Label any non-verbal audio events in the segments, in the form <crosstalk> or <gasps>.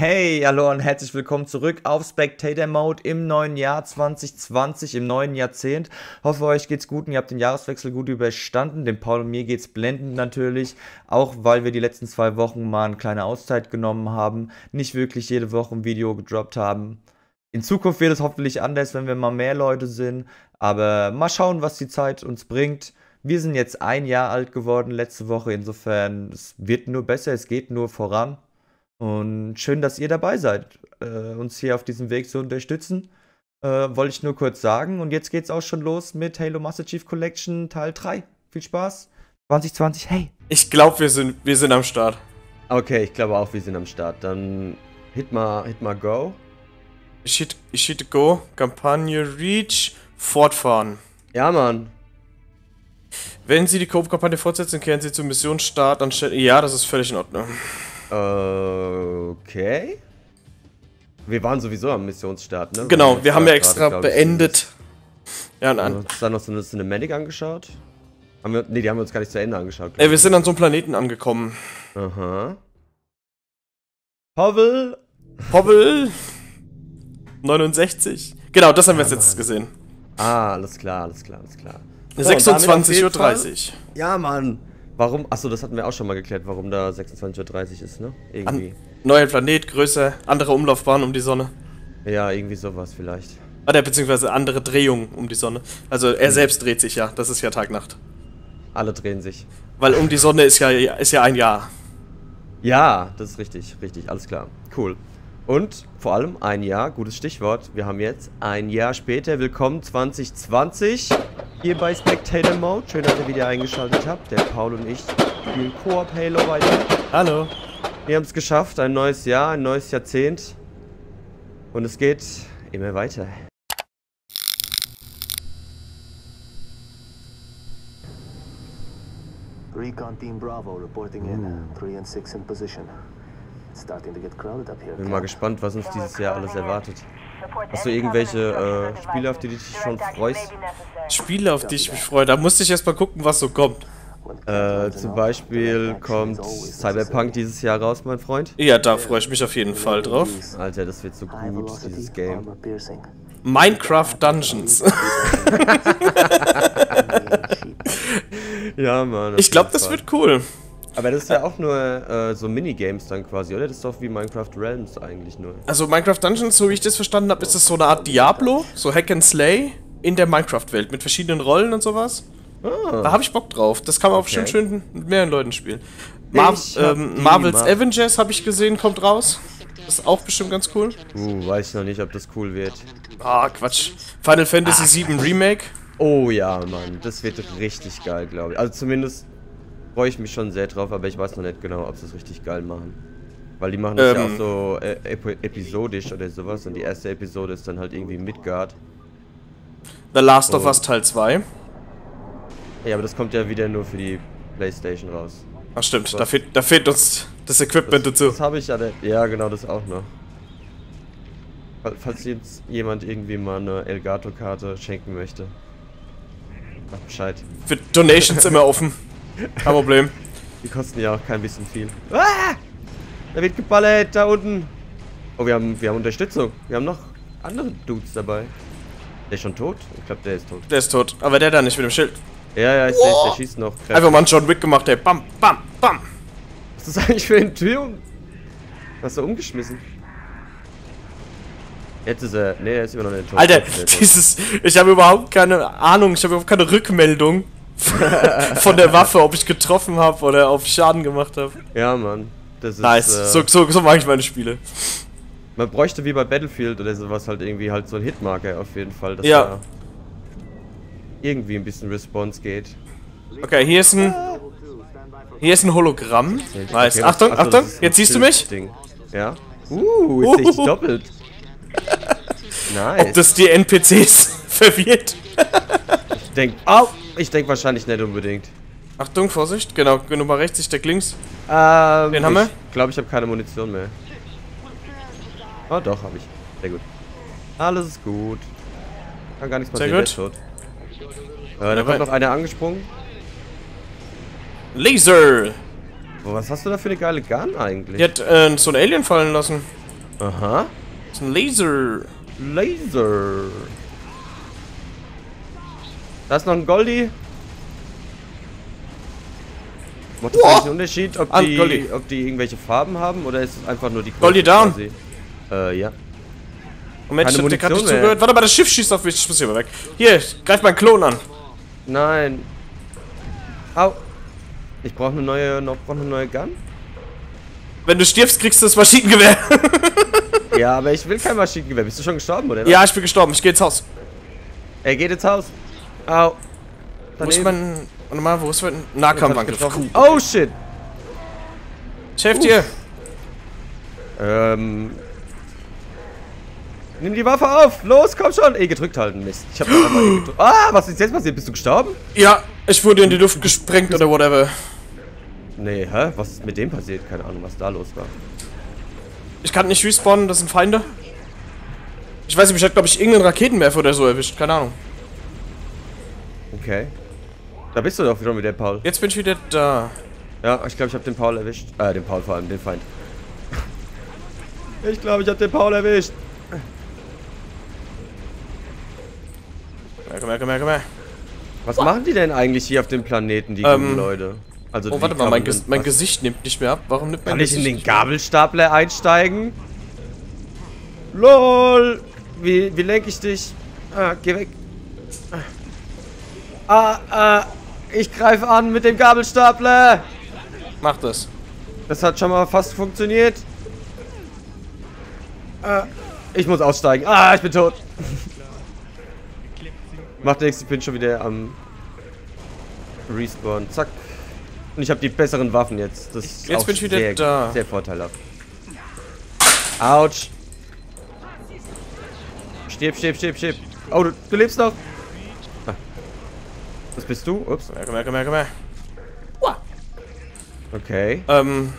Hey, hallo und herzlich willkommen zurück auf Spectator Mode im neuen Jahr 2020, im neuen Jahrzehnt. Hoffe, euch geht's gut und ihr habt den Jahreswechsel gut überstanden. Dem Paul und mir geht's blendend natürlich, auch weil wir die letzten zwei Wochen mal eine kleine Auszeit genommen haben, nicht wirklich jede Woche ein Video gedroppt haben. In Zukunft wird es hoffentlich anders, wenn wir mal mehr Leute sind, aber mal schauen, was die Zeit uns bringt. Wir sind jetzt ein Jahr alt geworden letzte Woche, insofern es wird nur besser, es geht nur voran. Und schön, dass ihr dabei seid, äh, uns hier auf diesem Weg zu unterstützen. Äh, wollte ich nur kurz sagen. Und jetzt geht's auch schon los mit Halo Master Chief Collection Teil 3. Viel Spaß. 2020, hey. Ich glaube, wir sind, wir sind am Start. Okay, ich glaube auch, wir sind am Start. Dann hit mal, hit mal Go. Ich hit, ich hit Go, Kampagne Reach, fortfahren. Ja, Mann. Wenn Sie die Coop-Kampagne fortsetzen, kehren Sie zur Missionsstart anstelle. Ja, das ist völlig in Ordnung. Okay. Wir waren sowieso am Missionsstart, ne? Genau, wir haben ja extra grade, beendet. Ja, nein. Haben wir uns dann noch so eine Cinematic angeschaut? Haben wir, nee, die haben wir uns gar nicht zu Ende angeschaut. Ey, wir sind an so einem Planeten angekommen. Aha. Hovel. Hovel. 69. Genau, das haben wir jetzt gesehen. Ah, alles klar, alles klar, alles klar. So, 26.30 Uhr. Ja, Mann. Warum? Achso, das hatten wir auch schon mal geklärt, warum da 26.30 Uhr ist, ne? Irgendwie. An, neuer Planet, Größe, andere Umlaufbahn um die Sonne. Ja, irgendwie sowas vielleicht. Oder beziehungsweise andere Drehungen um die Sonne. Also er selbst dreht sich ja, das ist ja Tag-Nacht. Alle drehen sich. Weil um die Sonne ist ja, ist ja ein Jahr. Ja, das ist richtig, richtig, alles klar. Cool. Und vor allem ein Jahr, gutes Stichwort. Wir haben jetzt ein Jahr später. Willkommen 2020 hier bei Spectator Mode. Schön, dass ihr wieder eingeschaltet habt. Der Paul und ich spielen Koop Halo weiter. Hallo. Wir haben es geschafft. Ein neues Jahr, ein neues Jahrzehnt. Und es geht immer weiter. Recon Team Bravo reporting in. 3 and 6 in position. Bin mal gespannt, was uns dieses Jahr alles erwartet. Hast du irgendwelche äh, Spiele, auf die du dich schon freust? Spiele, auf die ich mich freue? Da musste ich erst mal gucken, was so kommt. Äh, zum Beispiel kommt Cyberpunk dieses Jahr raus, mein Freund. Ja, da freue ich mich auf jeden Fall drauf. Alter, das wird so gut, dieses Game. Minecraft Dungeons. <laughs> ja, Mann. Ich glaube, das wird cool. Aber das ist ja auch nur äh, so Minigames dann quasi, oder? Das ist doch wie Minecraft Realms eigentlich nur. Also Minecraft Dungeons, so wie ich das verstanden habe, ist das so eine Art Diablo, so Hack and Slay in der Minecraft-Welt mit verschiedenen Rollen und sowas. Ah. Da habe ich Bock drauf. Das kann man okay. auch bestimmt schön mit mehreren Leuten spielen. Mar ähm, Marvel's Mar Avengers habe ich gesehen, kommt raus. Das ist auch bestimmt ganz cool. Uh, weiß noch nicht, ob das cool wird. Ah, Quatsch. Final Fantasy VII Remake. Oh ja, Mann. Das wird richtig geil, glaube ich. Also zumindest freue ich mich schon sehr drauf, aber ich weiß noch nicht genau, ob sie es richtig geil machen. Weil die machen das ähm, ja auch so äh, episodisch oder sowas und die erste Episode ist dann halt irgendwie Midgard. The Last of Us Teil 2. Ja, aber das kommt ja wieder nur für die Playstation raus. Ach stimmt, da fehlt, da fehlt uns das Equipment das, dazu. Das habe ich ja, ja genau, das auch noch. Falls jetzt jemand irgendwie mal eine Elgato-Karte schenken möchte. Mach Bescheid. Für Donations immer offen. <laughs> Kein Problem. Die kosten ja auch kein bisschen viel. Ah! Da wird geballert, da unten. Oh, wir haben, wir haben Unterstützung. Wir haben noch andere Dudes dabei. Der ist schon tot? Ich glaube, der ist tot. Der ist tot. Aber der da nicht mit dem Schild. Ja, ja, ich sehe der schießt noch. Kräftig. Einfach mal einen John Wick gemacht, ey. Bam, bam, bam. Was ist das eigentlich für ein Tür? Hast du umgeschmissen? Jetzt ist er. Ne, er ist immer noch nicht tot. Alter, dieses. Ich habe überhaupt keine Ahnung, ich habe überhaupt keine Rückmeldung <laughs> von der Waffe, ob ich getroffen habe oder ob ich Schaden gemacht habe. Ja, Mann. Das ist, nice. Äh, so, so, so mache ich meine Spiele. Man bräuchte wie bei Battlefield oder sowas halt irgendwie halt so ein Hitmarker auf jeden Fall, dass ja. da irgendwie ein bisschen Response geht. Okay, hier ist ein hier ist ein Hologramm. Nice. Okay, Achtung, Achtung, Achtung, jetzt siehst du mich? Ding. Ja. Uh, jetzt sehe ich doppelt. nice. <laughs> Ob das die NPCs <laughs> verwirrt? ich denk, au! Ich denke wahrscheinlich nicht unbedingt. Achtung, Vorsicht. Genau, Nummer rechts, ich steck links. Ähm, Den haben wir? Ich glaube, ich habe keine Munition mehr. Oh, doch, habe ich. Sehr gut. Alles ist gut. Kann gar nichts passieren. Sehr gut. Äh, da kommt noch einer angesprungen. Laser! Oh, was hast du da für eine geile Gun eigentlich? Die hat äh, so ein Alien fallen lassen. Aha. Das ist ein Laser. Laser. Da ist noch ein Goldie. Macht das einen Unterschied, ob An die, Goldie. ob die irgendwelche Farben haben oder ist es einfach nur die Goldie Größe down. quasi? Äh, ja. Moment, Keine ich hab gerade nicht zugehört. Warte mal, das Schiff schießt auf mich. Ich muss hier mal weg. Hier, greif meinen Klon an. Nein. Au. Ich brauche eine neue, noch brauche eine neue Gun. Wenn du stirbst, kriegst du das Maschinengewehr. Ja, aber ich will kein Maschinengewehr. Bist du schon gestorben, oder? ja, ich bin gestorben. Ich geh ins Haus. Er geht ins Haus. Au. Daneben. mein... Warte mal, wo ist ich Nahkampfangriff? Cool. Oh, shit. Ich helf dir. Ähm. Nimm die Waffe auf! Los, komm schon! E gedrückt halten, Mist. Ich hab einfach E <gasps> gedrückt. Ah, was ist jetzt passiert? Bist du gestorben? Ja, ich wurde in die Luft gesprengt oder whatever. Nee, hä? Was ist mit dem passiert? Keine Ahnung, was da los war. Ich kann nicht respawnen, das sind Feinde. Ich weiß nicht, mich hat, glaube ich, irgendeinen Raketenwerfer oder so erwischt. Keine Ahnung. Okay. Da bist du doch wieder mit der Paul. Jetzt bin ich wieder da. Ja, ich glaube, ich habe den Paul erwischt. Äh, den Paul vor allem, den Feind. Ich glaube, ich habe den Paul erwischt. Komm her, komm her, komm her. Was machen die denn eigentlich hier auf dem Planeten, die Ähm, Leute? Also Oh, warte mal, mein, Ges mein? Gesicht nimmt nicht mehr ab. Warum nimmt mein Kann ich in den? Gabelstapler einsteigen? LOL! Wie, wie lenke ich dich? Ah, geh weg. Ah, ah, ich greife an mit dem Gabelstapler. Mach das. Das hat schon mal fast funktioniert. Ah, ich muss aussteigen. Ah, ich bin tot. <laughs> Macht nichts, ich bin schon wieder am Respawn. Zack. Und ich habe die besseren Waffen jetzt. Das ist Jetzt auch bin ich wieder sehr, da. Sehr vorteilhaft. Autsch. Stirb, stirb, stirb, stirb. Oh, du, du lebst noch. Das bist du? Ups. Komm her, komm her, komm her, komm her. Okay. Ähm.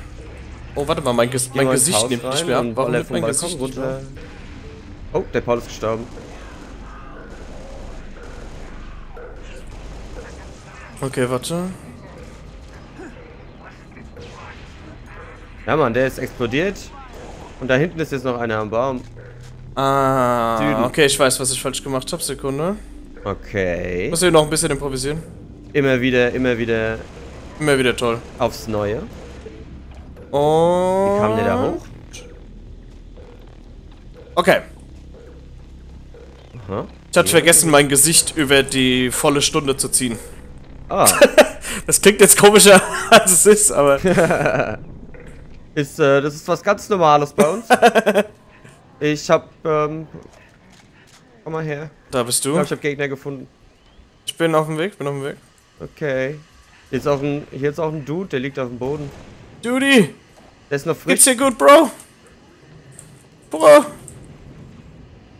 Oh, warte mal, mein, Ges mein Gesicht Haus nimmt nicht mehr ab. Warum nimmt mein Gesicht nicht mehr runter. ab? Oh, der Paul ist gestorben. Okay, warte. Ja, Mann, der ist explodiert. Und da hinten ist jetzt noch einer am Baum. Ah, Süden. okay, ich weiß, was ich falsch gemacht habe. Sekunde. Okay. Muss hier noch ein bisschen improvisieren. Immer wieder, immer wieder Immer wieder toll. aufs Neue. Oh. Wie kam der da hoch? Okay. Aha. Ich hatte vergessen, mein Gesicht über die volle Stunde zu ziehen. Ah, <laughs> Das klingt jetzt komischer, <laughs> als es ist, aber. <laughs> ist, äh, das ist was ganz Normales bei uns. Ich hab, ähm, komm mal her. Da bist Ich du. glaube, ich hab Gegner gefunden. Ich bin auf dem Weg, bin auf dem Weg. Okay. Hier ist auch ein, hier ist auch ein Dude, der liegt auf dem Boden. Duty, Der ist noch geht's frisch. dir gut, Bro? Bro,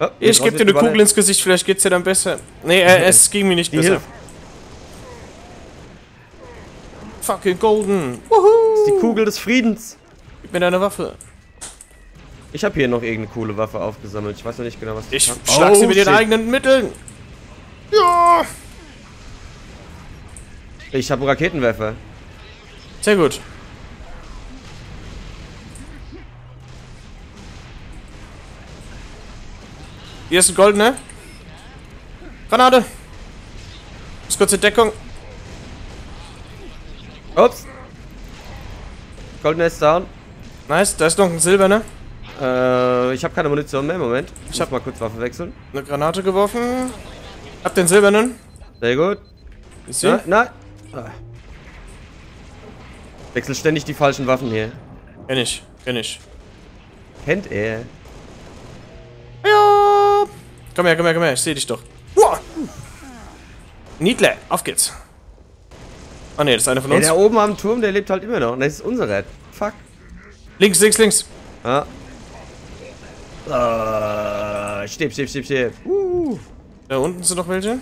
Oh, ich geb dir eine Kugel in ins Gesicht, vielleicht geht's dir dann besser. Nee, äh, es ging mir nicht Die besser. hilft. Fucking golden. Wuhu. Die Kugel des Friedens. Gib mir deine Waffe. Ich habe hier noch irgendeine coole Waffe aufgesammelt. Ich weiß noch nicht genau, was die Ich kann. schlag sie Oh, mit den shit. eigenen Mitteln. Ja. Ich habe Raketenwerfer. Sehr gut. Hier ist ein goldener. Granate. Ist kurz in Deckung. Ups. Goldener ist down. Nice, da ist noch ein silberner. Äh, ich habe keine Munition mehr. Moment. Ich hab mal kurz Waffe wechseln. Eine Granate geworfen. Hab den silbernen. Sehr gut. Ist sie? Nein, nein. Ah. Wechsel ständig die falschen Waffen hier. Kenn ich, kenn ich. Kennt er. Ja. Komm her, komm her, komm her. Ich seh dich doch. Uah. Niedle, auf geht's. Oh ne, das ist einer von Der uns. da oben am Turm, der lebt halt immer noch. Und das ist unserer. Fuck. Links, links, links. Ah. Ah, stirb, stirb, stirb, stirb. Uh. Da unten sind noch welche.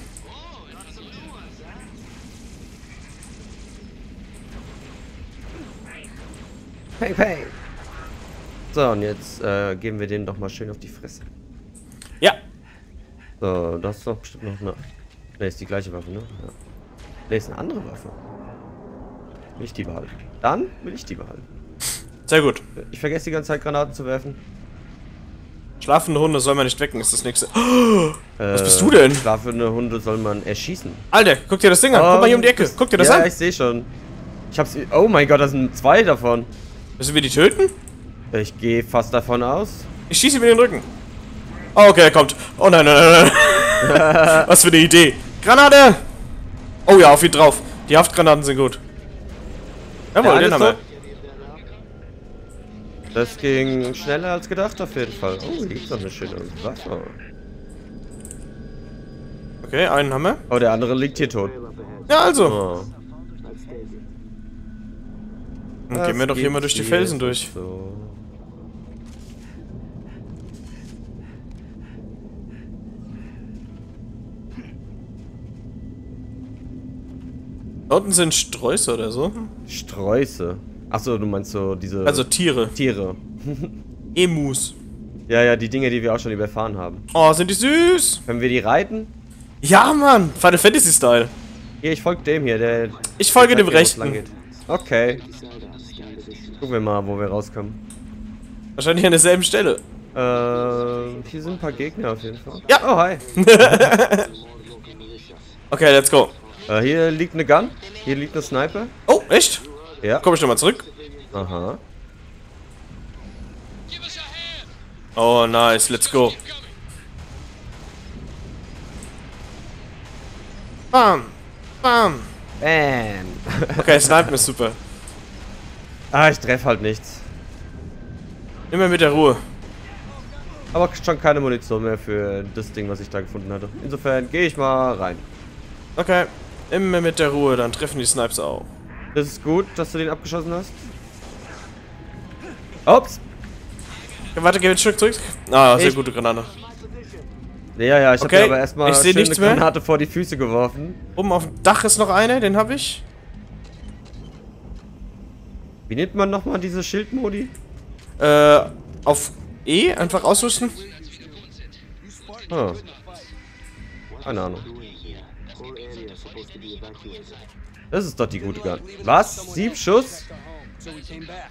Peng, peng. So, und jetzt äh, geben wir dem doch mal schön auf die Fresse. Ja. So, das ist doch bestimmt noch eine. Ne, ist die gleiche Waffe, ne? Ja. Ne, ist eine andere Waffe. Will ich die behalten? Dann will ich die behalten. Sehr gut. Ich vergesse die ganze Zeit Granaten zu werfen. Schlafende Hunde soll man nicht wecken, ist das nächste. <gasps> Was bist du denn? Schlafende Hunde soll man erschießen. Alter, guck dir das Ding an. Guck mal hier um die Ecke. Guck dir das ja, an. ich sehe schon. Ich hab's. Oh mein Gott, das sind zwei davon. Müssen wir die töten? Ich gehe fast davon aus. Ich schieße ihm in den Rücken. Oh, okay, er kommt. Oh nein, nein, nein, nein. <laughs> Was für eine Idee. Granate! Oh ja, auf ihn drauf. Die Haftgranaten sind gut. Jawohl, Ja, den haben wir. Das ging schneller als gedacht auf jeden Fall. Oh, hier gibt's noch eine schöne Waffe. Okay, einen haben wir. Oh, der andere liegt hier tot. Ja, also. Oh. Dann gehen wir doch hier mal durch die Felsen durch. So. Da unten sind Sträuße oder so. Sträuße. Achso, du meinst so diese Also Tiere. Tiere. <laughs> Emus. Ja, ja, die Dinge, die wir auch schon überfahren haben. Oh, sind die süß. Können wir die reiten? Ja, Mann. Final Fantasy Style. Hier, ich folge dem hier, der. Ich folge der dem Rechten. Okay. Gucken wir mal, wo wir rauskommen. Wahrscheinlich an derselben Stelle. Äh, hier sind ein paar Gegner auf jeden Fall. Ja. Oh, hi. <laughs> Okay, let's go. Äh, hier liegt eine Gun. Hier liegt eine Sniper. Oh, echt? Ja. Komm ich nochmal zurück. Aha. Oh, nice. Let's go. Bam. Bam. Bam. <laughs> Okay, Snipen ist super. ah, ich treffe halt nichts. Immer mit der Ruhe. Aber schon keine Munition mehr für das Ding, was ich da gefunden hatte. Insofern gehe ich mal rein. Okay. Immer mit der Ruhe, dann treffen die Snipes auch. Das ist gut, dass du den abgeschossen hast. Ups. Ja, warte, geh ein Stück zurück. Ah, sehr Ich- gute Granate. Ja, ja, ich Okay, habe aber erstmal ich eine. Granate vor die Füße geworfen. Oben auf dem Dach ist noch eine, den habe ich. Wie nennt man nochmal diese Schildmodi? Äh, auf E einfach ausrüsten. Ah. Keine Ahnung. Das ist doch die gute Gun. Was? Sieben Schuss?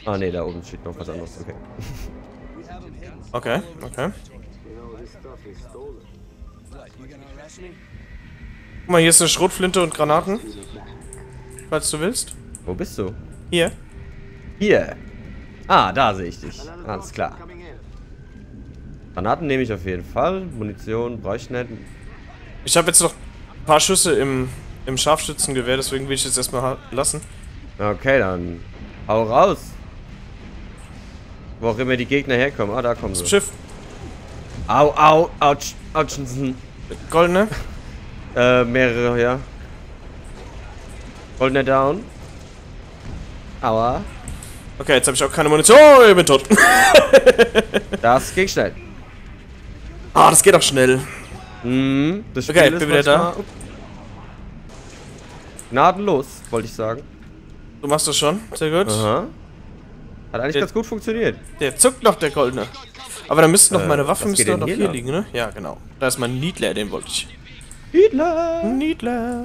Ah ne, da oben steht noch was anderes. Okay. <laughs> Okay, okay. Guck mal, hier ist eine Schrotflinte und Granaten. Falls du willst. Wo bist du? Hier. Hier. Ah, da sehe ich dich. Alles klar. Granaten nehme ich auf jeden Fall. Munition brauche ich nicht. Ich habe jetzt noch paar Schüsse im, im Scharfschützengewehr, deswegen will ich jetzt erstmal lassen. Okay, dann hau raus. Wo auch immer die Gegner herkommen. Ah, da kommen sie. Schiff. Au, au, ouch, ouchensen. Goldene. <laughs> Äh, mehrere, ja. Goldener down. Aua. Okay, jetzt habe ich auch keine Munition. Oh, ich bin tot. <laughs> Das ging schnell. ah, das geht auch schnell. Mhm, das Spiel Okay, ist bin wieder da. Upp. Gnadenlos, wollte ich sagen. Du machst das schon. Sehr gut. Aha. Hat eigentlich Der- ganz gut funktioniert. Der zuckt noch, der Goldene. Aber dann müssten noch Äh, meine Waffen denn noch hier hier liegen, ne? Ja, genau. Da ist mein Niedler, den wollte ich. Hitler! Niedler.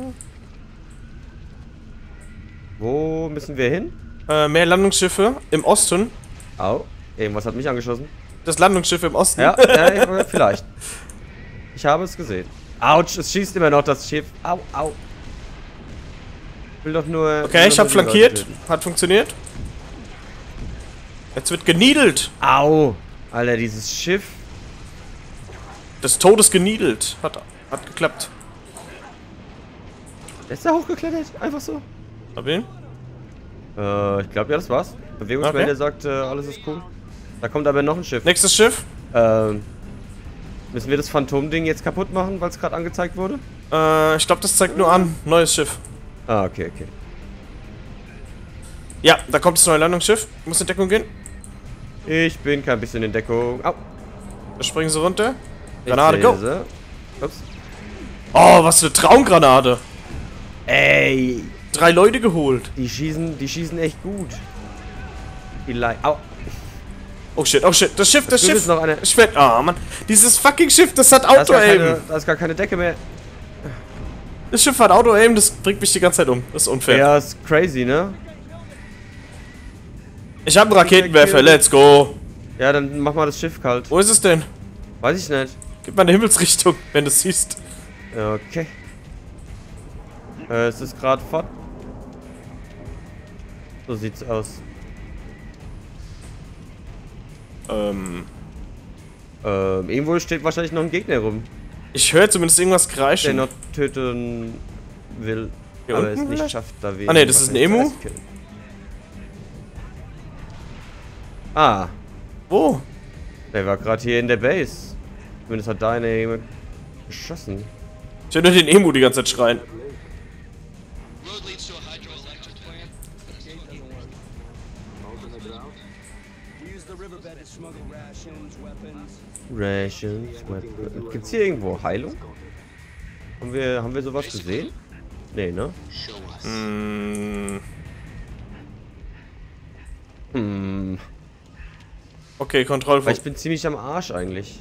Wo müssen wir hin? Äh, mehr Landungsschiffe im Osten. Au. Irgendwas hat mich angeschossen. Das Landungsschiff im Osten. Ja, ja, ja vielleicht. Ich habe es gesehen. Autsch, es schießt immer noch das Schiff. Au, au. Ich will doch nur. Okay, ich habe Leute flankiert. Hat funktioniert. Jetzt wird geniedelt. Au. Alter, dieses Schiff. Des Todes geniedelt. Hat, hat geklappt. Ist da hochgeklettert? Einfach so? Hab ihn? Äh, ich glaube, ja, das war's. Bewegungsmelder Okay. sagt, äh, alles ist cool. Da kommt aber noch ein Schiff. Nächstes Schiff. Ähm. Müssen wir das Phantom-Ding jetzt kaputt machen, weil es gerade angezeigt wurde? Äh, ich glaube, das zeigt nur an. Neues Schiff. Ah, okay, okay. Ja, da kommt das neue Landungsschiff. Muss in Deckung gehen. Ich bin kein bisschen in Deckung. Au. Da springen sie runter. Granate, go. Ups. Oh, was für eine Traumgranate. Ey, Drei Leute geholt. die schießen, die schießen echt gut. Die Le Au. Oh shit, oh shit. Das Schiff, das Du Schiff. bist noch eine. Ich werd, ah, Mann. Dieses fucking Schiff, das hat Da ist, Auto-Aim. keine, da ist gar keine Decke mehr. Das Schiff hat Auto-Aim, das bringt mich die ganze Zeit um. Das ist unfair. Ja, ist crazy, ne? Ich habe einen Raketenwerfer, let's go. Ja, dann mach mal das Schiff kalt. Wo ist es denn? Weiß ich nicht. Gib mal eine Himmelsrichtung, wenn du es siehst. Okay. Äh, es ist gerade fort. So sieht's aus. Ähm, Ähm, irgendwo steht wahrscheinlich noch ein Gegner rum, ich höre zumindest irgendwas der kreischen. noch töten will, Hier aber es nicht schafft, da wen Ah, nee, das ist ein Emu? Ah, Wo? der war gerade hier in der Base. Zumindest hat da einer jemand geschossen. Ich höre nur den Emu die ganze Zeit schreien. Use the riverbed to smuggle rations, weapons. Rations. Weapon. Gibt's hier irgendwo Heilung? Haben wir, haben wir sowas gesehen? Nee, ne? Hm, Hm. okay, Kontrollpunkt. ich bin ziemlich am Arsch eigentlich.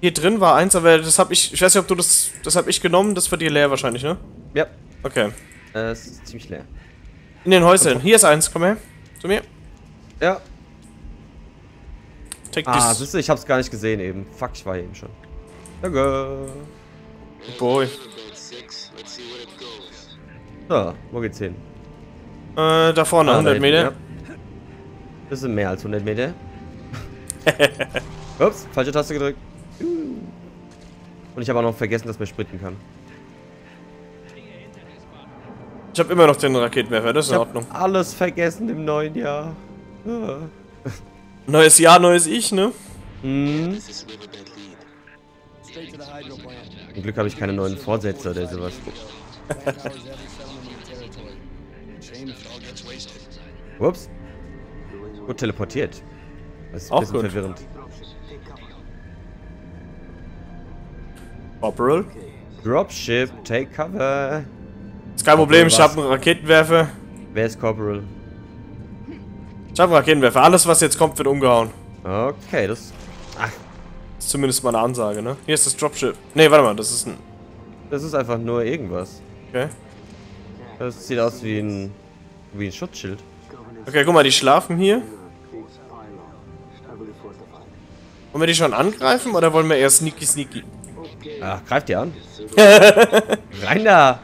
Hier drin war eins, aber das hab ich. Ich weiß nicht, ob du das. Das hab ich genommen, das war dir leer wahrscheinlich, ne? Ja, Okay. äh, es ist ziemlich leer. In den Häusern. Hier ist eins, komm her. Zu mir. Ja. Take Ah, this. siehst du, ich hab's gar nicht gesehen eben. Fuck, ich war hier eben schon. Danke. Boy. So, wo geht's hin? Äh, da vorne, Ah, da 100 hinten, Meter. ja. Das sind mehr als 100 Meter. <laughs> Ups, falsche Taste gedrückt. Und ich habe auch noch vergessen, dass man sprinten kann. Ich habe immer noch den Raketenwerfer, das ist Ich in Ordnung. alles vergessen im neuen Jahr. Neues Jahr, neues Ich, ne? Hm. Zum Glück habe ich keine neuen Vorsätze oder sowas. Ups. Gut teleportiert. Das ist ein Auch bisschen gut. verwirrend. Corporal. Dropship, take cover. Ist kein Problem, ich habe einen Raketenwerfer. Wer ist Corporal? Ich habe einen Raketenwerfer. Alles, was jetzt kommt, wird umgehauen. Okay, das. Ach, ist zumindest mal eine Ansage, ne? Hier ist das Dropship. Ne, warte mal, das ist ein. das ist einfach nur irgendwas. Okay. Das sieht aus wie ein. wie ein Schutzschild. Okay, guck mal, die schlafen hier. Wollen wir die schon angreifen oder wollen wir eher sneaky sneaky? Ach, greift ihr an. <laughs> Rein da!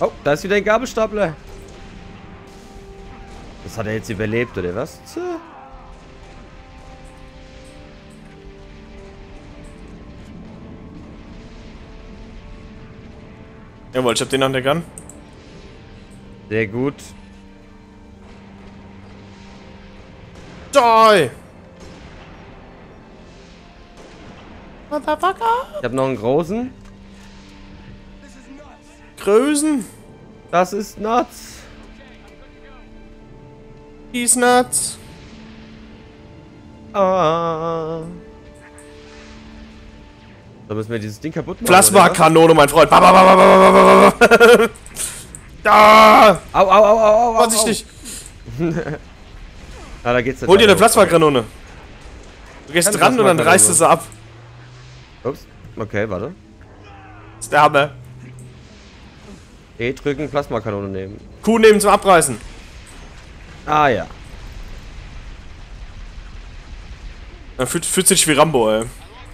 Oh, da ist wieder ein Gabelstapler. Das hat er jetzt überlebt, oder was? Tja. Jawohl, ich hab den an der Gun. Sehr gut. Die! Motherfucker! Ich habe noch einen großen. Größen! Das ist nuts. He's nuts! Ah. Da müssen wir dieses Ding kaputt machen. Plasma-Kanone, mein Freund! Ba, ba, ba. Da! Au, au, au, au, au, au. Vorsichtig! <laughs> Ah, da geht's Hol dir eine. Plasmakanone! Du gehst Keine dran und dann reißt du sie ab. Ups. Okay, warte. Das ist der Hammer. E drücken, Plasmakanone nehmen. Kuh nehmen zum Abreißen. Ah ja. Dann fühlt, fühlt sich wie Rambo, ey.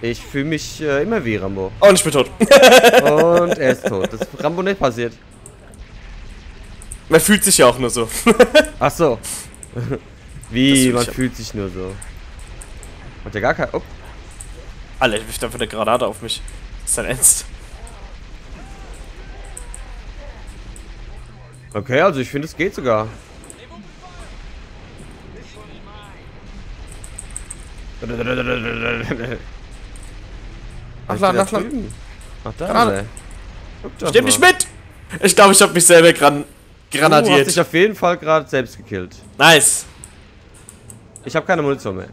Ich fühle mich äh, immer wie Rambo. Oh, und ich bin tot. Und er ist tot. Das ist Rambo nicht passiert. Man fühlt sich ja auch nur so. <laughs> Ach so. Wie, man ab. fühlt sich nur so. Hat ja gar kein... Oh, Alter, ich wirft einfach eine Granate auf mich. ist dein Ernst? Okay, also ich finde, es geht sogar. Ach, Land, ach, Land. drüben. Ach, da Stimmt nicht mit! Ich glaube, ich habe mich selber gran Du hast dich auf jeden Fall gerade selbst gekillt. nice. Ich habe keine Munition mehr.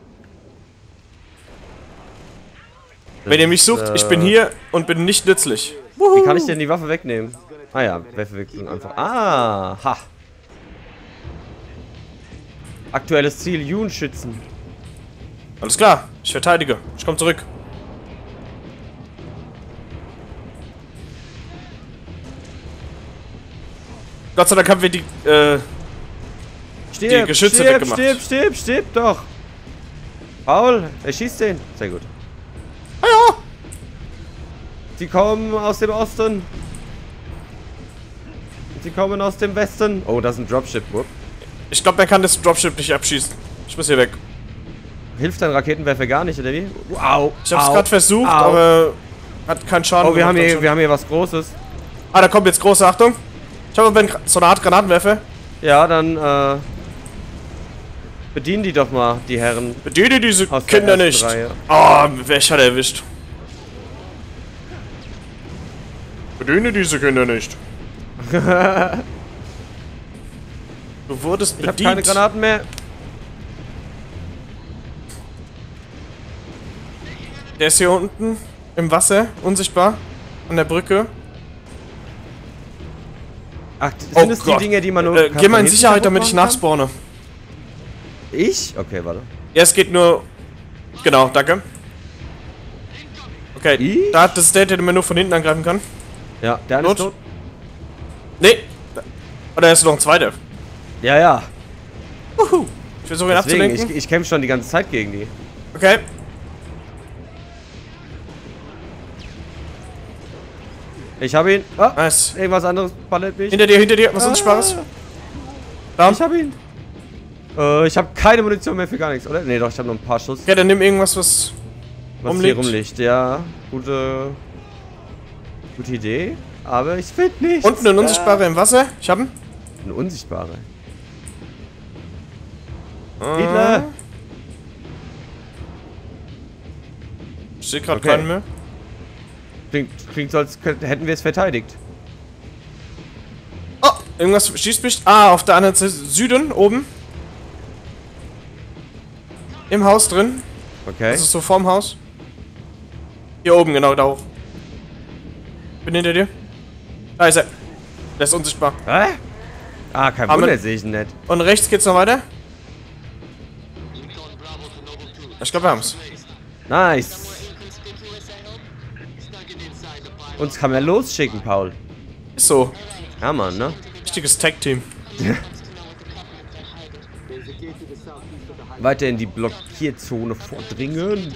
Wenn ihr mich sucht, ich bin Äh, hier und bin nicht nützlich. Wie kann ich denn die Waffe wegnehmen? Ah ja, wegwechseln einfach. Ah, ha. Aktuelles Ziel, Jun schützen. Alles klar, ich verteidige. Ich komme zurück. Gott sei Dank haben wir die, äh, stirb, die Geschütze stirb, weggemacht. Stirb, stirb, stirb, doch. Paul, er schießt den. Sehr gut. Ah ja. Sie kommen aus dem Osten. Sie kommen aus dem Westen. Oh, das ist ein Dropship. Whoop. ich glaube, man kann das Dropship nicht abschießen. Ich muss hier weg. Hilft dein Raketenwerfer gar nicht, oder wie? Au. Ich hab's gerade versucht, au. aber hat keinen Schaden Oh, wir haben, hier, anscheinend. wir haben hier was Großes. Ah, da kommt jetzt große Achtung. Ich habe so eine Art Granatenwerfer. Ja, dann, äh. Bedienen die doch mal, die Herren. Bediene diese Kinder nicht. Ah, wer hat er erwischt? Bediene diese Kinder nicht. <laughs> du wurdest Ich bedient. keine Granaten mehr. Der ist hier unten im Wasser, unsichtbar, an der Brücke. Ach, sind Oh das Gott. die Dinge, die man nur. Äh, geh mal in Sicherheit, damit ich nachspawne. Ich? Okay, warte. Ja, es geht nur... Genau, danke. Okay, Ich? da hat das der, den man nur von hinten angreifen kann. Ja, der eine ist Not. tot. Nee. Oder ist noch ein zweiter. Ja, ja. Uhu. Ich versuche ihn Deswegen, abzulenken. ich, ich kämpfe schon die ganze Zeit gegen die. Okay. Ich habe ihn. Ah, Nice. irgendwas anderes ballert mich. Hinter dir, hinter dir. Was Unsichtbares? Da. Ich habe ihn. Äh, ich habe keine Munition mehr für gar nichts, oder? Nee, doch, ich habe noch ein paar Schuss. Okay, dann nimm irgendwas, was... Was rumliegt. hier rumliegt, ja. Gute. Gute Idee. Aber ich finde nichts. Unten ein Unsichtbarer im Wasser. Ich hab ihn. Ein unsichtbarer. Ah. Hitler! Ich sehe gerade Okay. keinen mehr. Klingt, klingt so, als könnten, hätten wir es verteidigt. Oh, irgendwas schießt mich. Ah, auf der anderen Seite. Süden, oben. Im Haus drin. Okay. Das ist so vorm Haus. Hier oben, genau, da hoch. Bin hinter dir. Da ist er. Der ist unsichtbar. Hä? Ah, kein Wunder, sehe ich ihn nicht. Und rechts geht's noch weiter. Ich glaube, wir haben's. Nice. Uns kann man losschicken, Paul. Ist so. Ja, Mann, ne? Richtiges Tag-Team. <laughs> Weiter in die Blockierzone vordringen.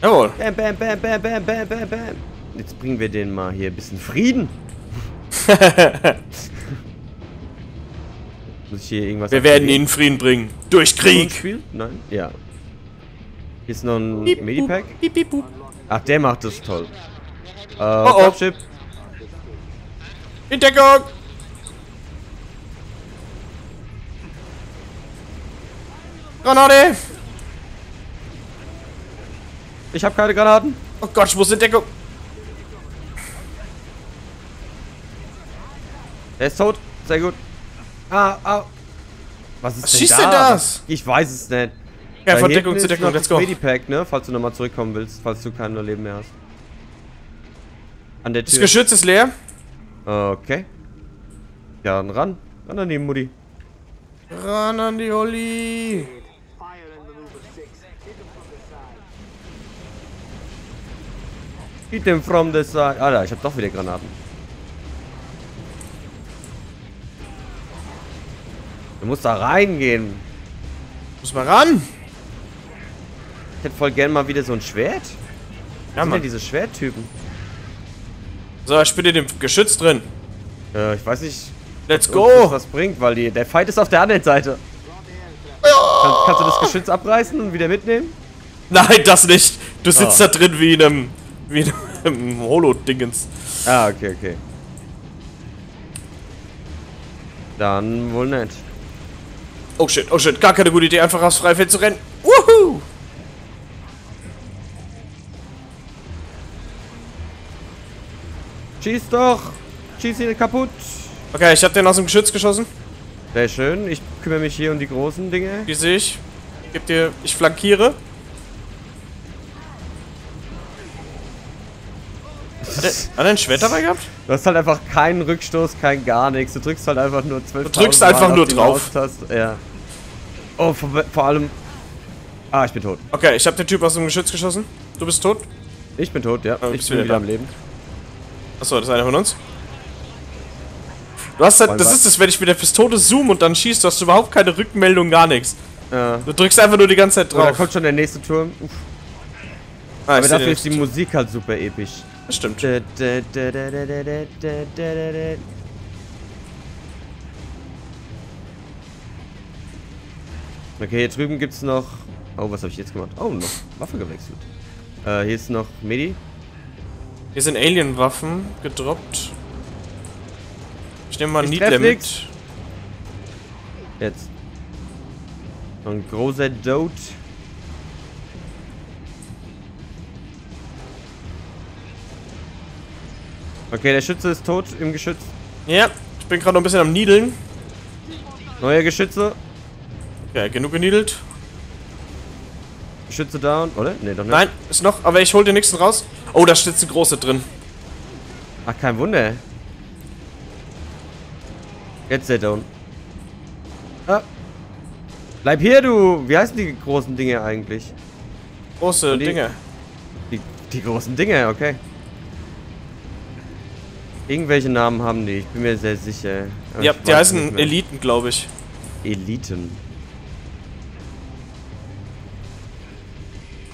Jawohl. Bam, bam, bam, bam, bam, bam, bam, bam. Jetzt bringen wir denen mal hier ein bisschen Frieden. <laughs> Muss ich hier irgendwas Wir werden aktivieren? ihnen Frieden bringen. Durch Krieg. Spiel? Nein? Ja. Hier ist noch ein Piep, Medipack. Ach, der macht das toll. Äh, oh. Dropship. In Deckung. Granate. Ich habe keine Granaten. Oh Gott, ich muss in Deckung. Er ist tot. Sehr gut. Ah, ah. Was ist Was denn schießt da? denn das? Ich weiß es nicht. Ja, Da von Deckung zu Deckung, let's das go. Medipack, ne? Falls du nochmal zurückkommen willst, falls du kein Leben mehr hast. An der Das Tür. Geschütz ist leer. Okay. Ja, dann ran. Ran an die Mutti. Ran an die Oli. Hit them from the side. Alter, ich hab doch wieder Granaten. Du musst da reingehen. Muss mal ran. Ich hätte voll gern mal wieder so ein Schwert. Ja, Was sind denn diese Schwerttypen? So, ich bin in dem Geschütz drin. Äh, ich weiß nicht, Let's ob das go. was bringt, weil die, der Fight ist auf der anderen Seite. Kann, kannst du das Geschütz abreißen und wieder mitnehmen? Nein, das nicht. Du sitzt Oh. da drin wie in einem, wie in einem <laughs> Holo-Dingens. Ah, okay, okay. Dann wohl nicht. Oh shit, oh shit, gar keine gute Idee, einfach aufs Freifeld zu rennen. Wuhu! Schieß doch! Schieß ihn kaputt! Okay, ich hab den aus dem Geschütz geschossen. Sehr schön. Ich kümmere mich hier um die großen Dinge. Die sehe ich. Gib dir, ich flankiere. Hat er, ein Schwert dabei gehabt? Du hast halt einfach keinen Rückstoß, kein gar nichts. Du drückst halt einfach nur 12 Du drückst einfach nur drauf. Ja. Oh, vor, vor allem. Ah, ich bin tot. Okay, ich hab den Typ aus dem Geschütz geschossen. Du bist tot? Ich bin tot, ja. Oh, ich bin wieder wieder am Leben. Achso, das ist einer von uns. Du hast halt, das ist es, wenn ich mit der Pistole zoom und dann schießt, du hast überhaupt keine Rückmeldung, gar nichts. Ja. Du drückst einfach nur die ganze Zeit Oh, da drauf. kommt schon der nächste Turm. Uff. Ah, Aber dafür ist die. Musik halt super episch. Das stimmt. Okay, hier drüben gibt's noch... Oh, was habe ich jetzt gemacht? Oh, noch Waffe gewechselt. Äh, hier ist noch Medi. Hier sind Alien-Waffen gedroppt. Ich nehme mal ich mit. Jetzt. Ein großer Dote. Okay, der Schütze ist tot im Geschütz. Ja, ich bin gerade noch ein bisschen am Niedeln. Neue Geschütze. Ja, genug geniedelt. Geschütze down, oder? Ne, doch nicht. Nein, ist noch, aber ich hol den nächsten raus. Oh, da steht eine große drin. Ach, kein Wunder. Jetzt der down. Ah. Bleib hier, du. Wie heißen die großen Dinge eigentlich? Große die- Dinge. Die, die großen Dinge, okay. Irgendwelche Namen haben die, ich bin mir sehr sicher. Aber Ja, die heißen. Eliten, glaube ich. Eliten.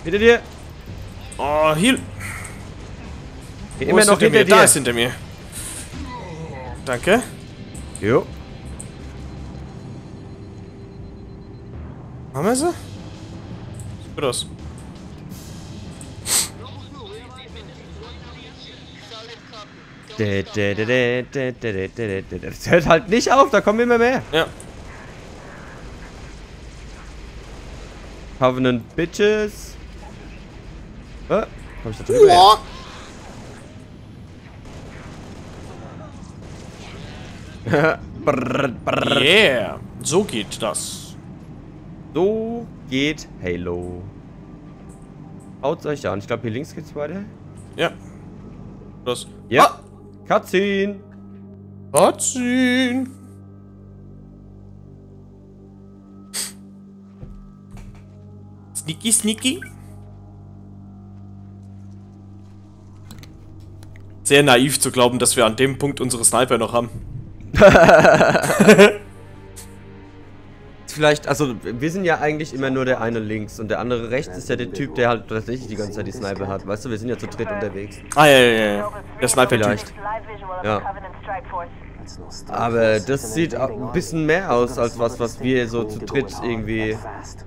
Hinter dir! Oh, hier. Hier Wo immer noch hinter mir? dir! Da ist hinter mir. Danke. Jo. Haben wir sie? Sieht gut aus. Das hört halt nicht auf, da kommen immer mehr. Ja. Covenant Bitches. Oh, komm ich da drüber? Ja. <laughs> brr, brr. Yeah. So geht das. So geht Halo. Haut's euch an. Ich glaube, hier links geht's weiter. Ja. Das. Ja. Cutscene. Cutscene. Sneaky, sneaky. Sehr naiv zu glauben, dass wir an dem Punkt unsere Sniper noch haben. <laughs> Vielleicht, also wir sind ja eigentlich immer nur der eine links und der andere rechts ist ja der Typ, der halt tatsächlich die ganze Zeit die Sniper hat. Weißt du, wir sind ja zu dritt unterwegs. Ah, ja, ja, ja. Der Sniper-Typ. Vielleicht. Ja. Aber das sieht auch ein bisschen mehr aus als was, was wir so zu dritt irgendwie. Fast.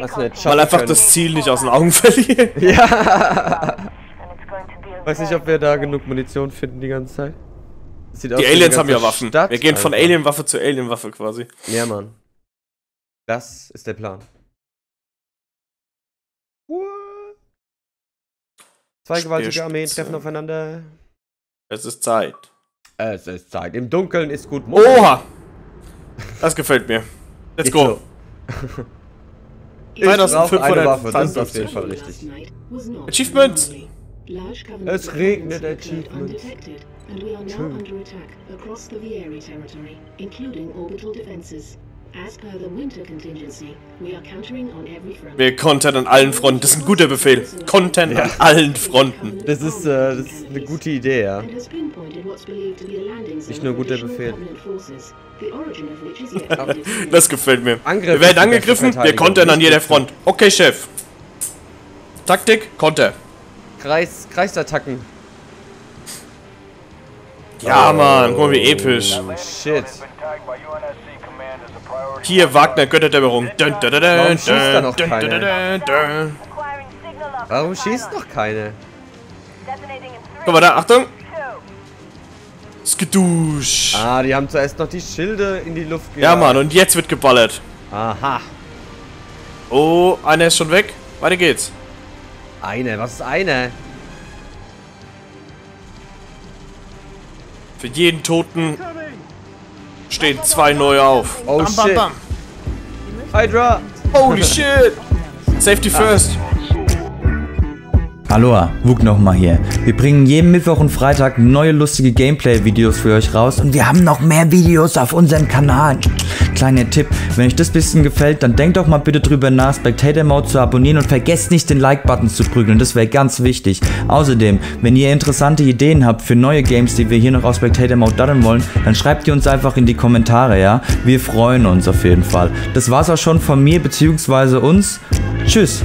Was nicht Weil einfach das Ziel nicht aus den Augen <laughs> verlieren. Ja. <laughs> Weiß nicht, ob wir da genug Munition finden die ganze Zeit. Sieht Die Aliens haben ja Waffen. Stadt, wir gehen von Alter. Alienwaffe zu Alienwaffe quasi. Ja, Mann. Das ist der Plan. What? Zwei gewaltige. Armeen treffen aufeinander. Es ist Zeit. Es ist Zeit. Im Dunkeln ist gut. Oha! Das gefällt mir. Let's Ist go. so. Ich brauche 2500 eine Waffe, das ist auf 52. jeden Fall richtig. Achievements. Es regnet Achievements. And we are now under attack across the Vieri territory, including orbital defenses. As per the winter contingency, we are countering on every front. Wir kontern an allen Fronten. Das ist ein guter Befehl. Content an allen Fronten. Das ist, äh, das ist eine gute Idee, ja. And has pinpointed what's believed to be a landing zone Nicht nur for guter Befehl. <laughs> Das gefällt mir. Angriff Wir werden angegriffen, wir kontern an jeder. Front. Okay, Chef. Taktik, Konter. Kreis, Kreisattacken. Ja, Mann, guck mal, wie episch. Oh, shit. Hier, Wagner, Götterdämmerung. Dun, dun, dun, dun, Warum schießt da noch dun. Warum schießt noch keine? Guck mal da, Achtung. Skedusch. Ah, die haben zuerst noch die Schilde in die Luft Ja, Mann, und jetzt wird geballert. Aha. Oh, einer ist schon weg. Weiter geht's. Eine, was ist eine? Für jeden Toten stehen zwei neue auf. Oh, shit. Hydra! Holy <laughs> shit! Safety first. Aloha, Wug nochmal hier. Wir bringen jeden Mittwoch und Freitag neue lustige Gameplay-Videos für euch raus und wir haben noch mehr Videos auf unserem Kanal. Kleiner Tipp, wenn euch das bisschen gefällt, dann denkt doch mal bitte drüber nach, Spectator Mode zu abonnieren und vergesst nicht den Like-Button zu prügeln, das wäre ganz wichtig. Außerdem, wenn ihr interessante Ideen habt für neue Games, die wir hier noch auf Spectator Mode daddeln wollen, dann schreibt die uns einfach in die Kommentare, ja? Wir freuen uns auf jeden Fall. Das war's auch schon von mir bzw. uns. Tschüss.